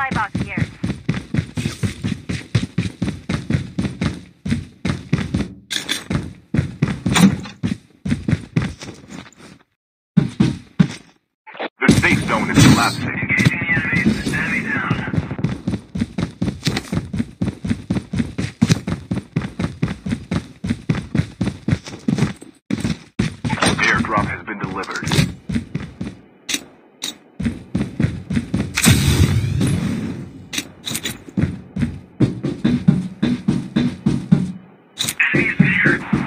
supply box here. T-shirt.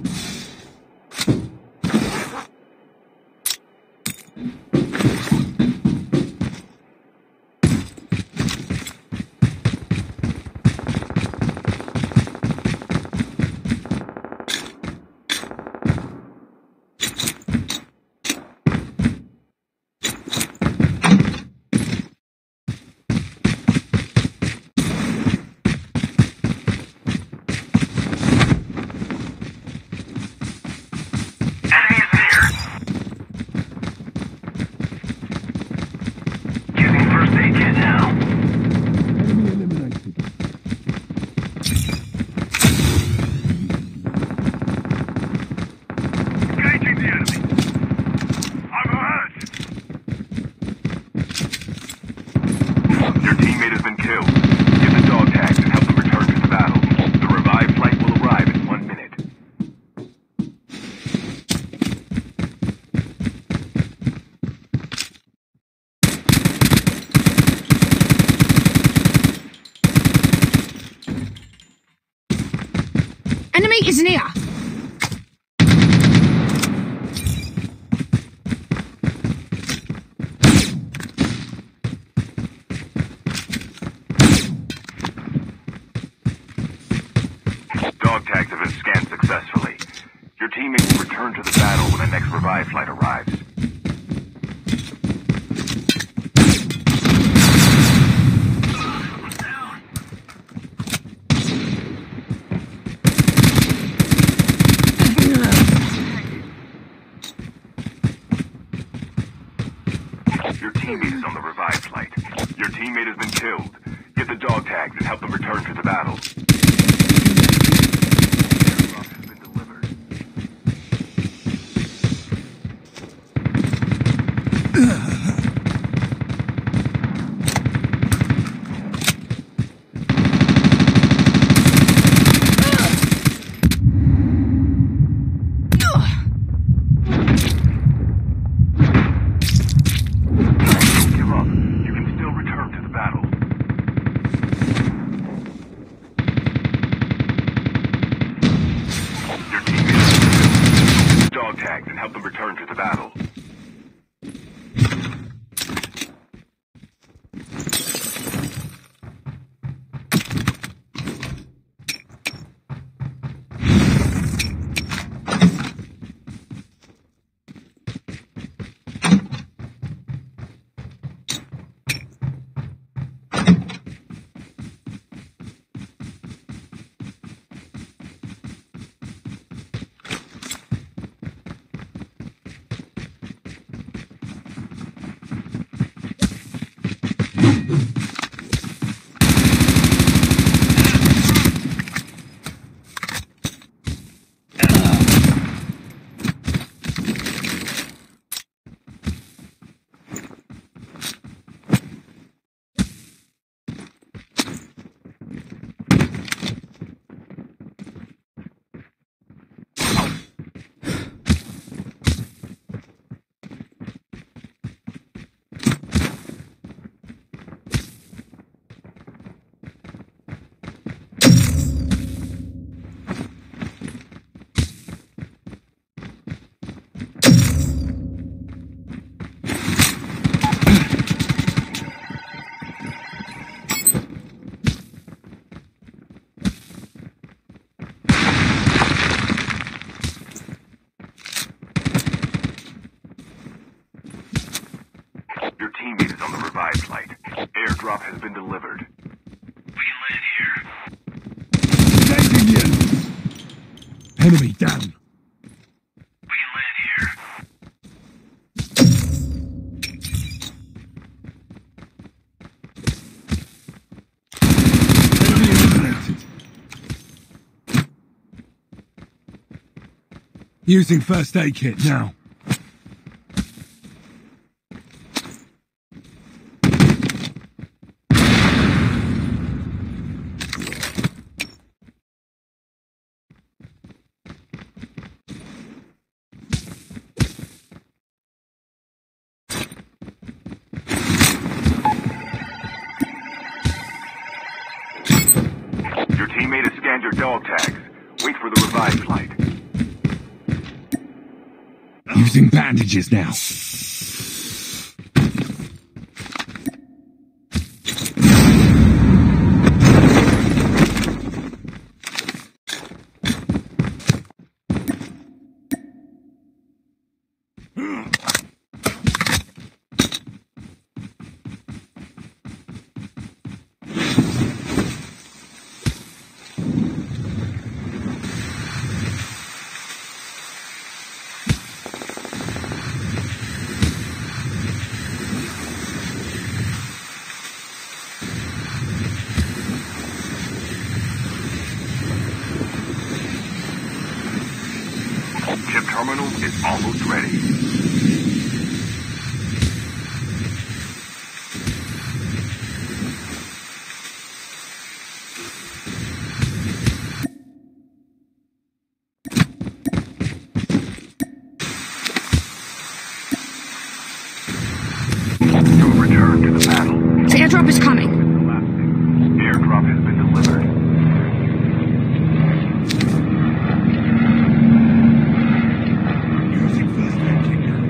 revive flight arrives. Your teammate is on the revive flight. Your teammate has been killed. Get the dog tags and help them return to the battle. Using first aid kit now. Your teammate has scanned your dog tags. Wait for the revived flight. Using bandages now. Chip terminal is almost ready. You have returned to the battle. The airdrop is coming. Airdrop has been delivered. Using first aid kit now.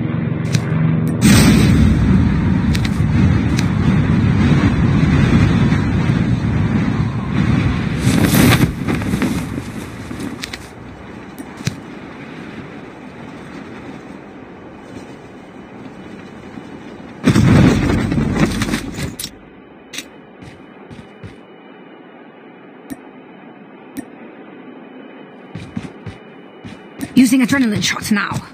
Using adrenaline shots now.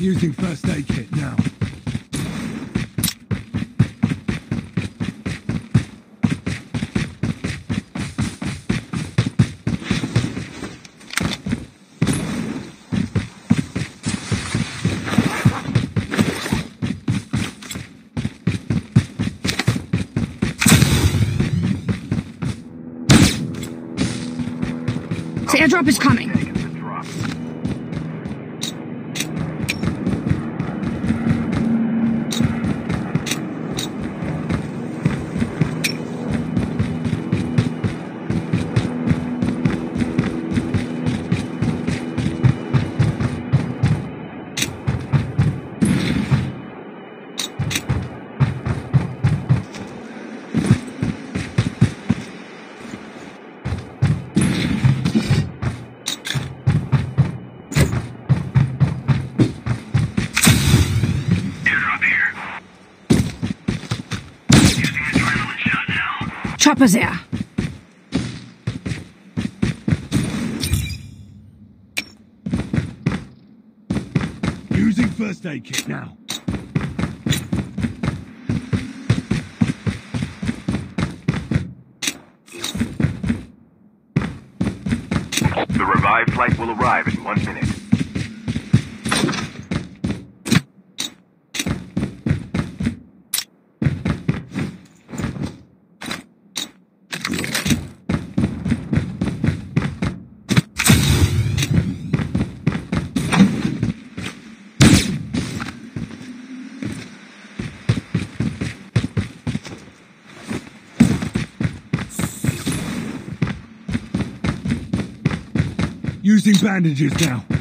Using first aid kit now. The airdrop is coming. Now. Chopper's there. Using first aid kit now. The revived flight will arrive in one minute. Using bandages now.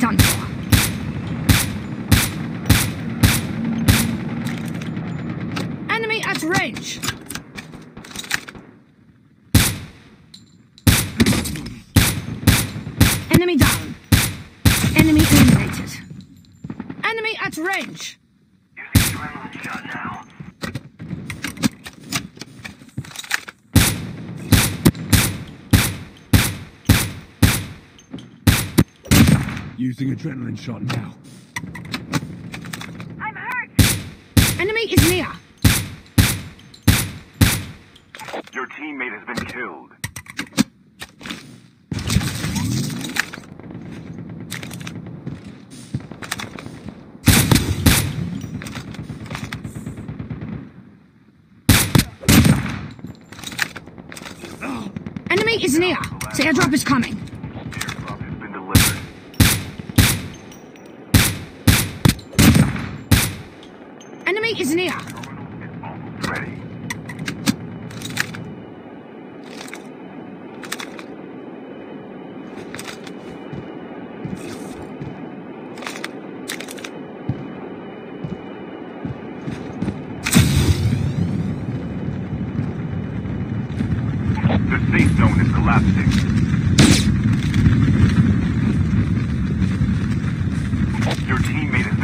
Done for. Enemy at range. Enemy down. Enemy eliminated. Enemy at range. Using adrenaline shot now. Using adrenaline shot now. I'm hurt. Enemy is near. Your teammate has been killed. Enemy is near. The airdrop is coming. Airdrop has been delivered. Enemy is near. The safe zone is collapsing. Your teammate